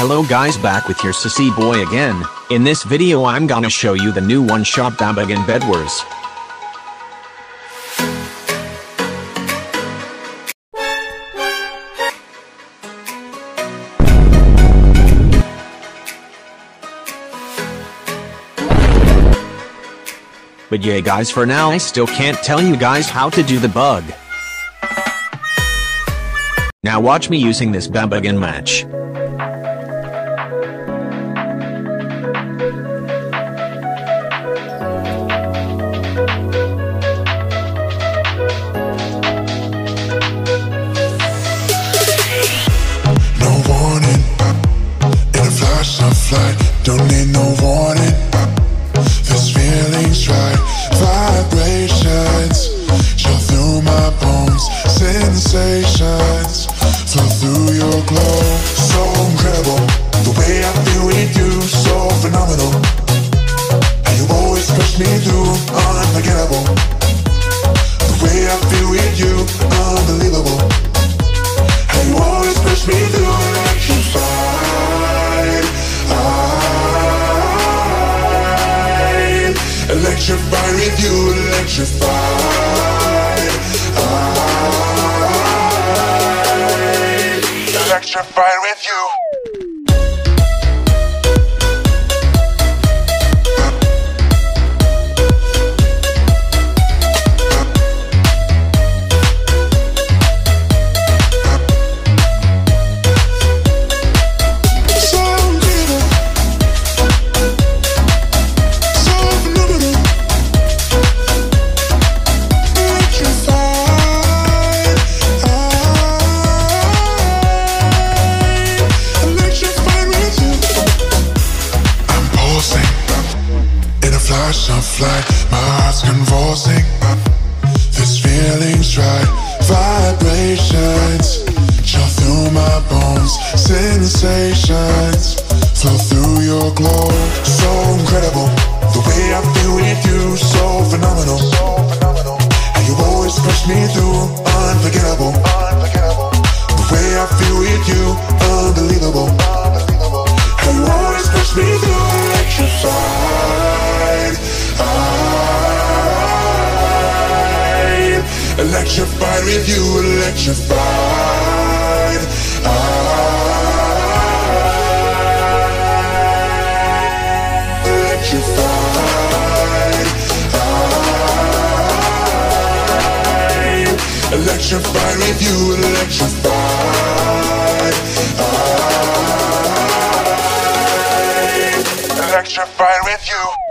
Hello guys back with your sissy boy again. In this video I'm gonna show you the new one shot bow bug in Bedwars. But yeah guys for now I still can't tell you guys how to do the bug. Now watch me using this bow bug in match. Electrified with you. Flash of light. My heart's convulsing. This feeling's right. Vibrations chill through my bones. Sensations flow through your glow. So incredible. The way I feel with you, so phenomenal. And you always push me through, unforgettable. The way I feel with you, unbelievable. Electrified with you, electrified. Electrified. Electrified you, electrified. Electrified with you.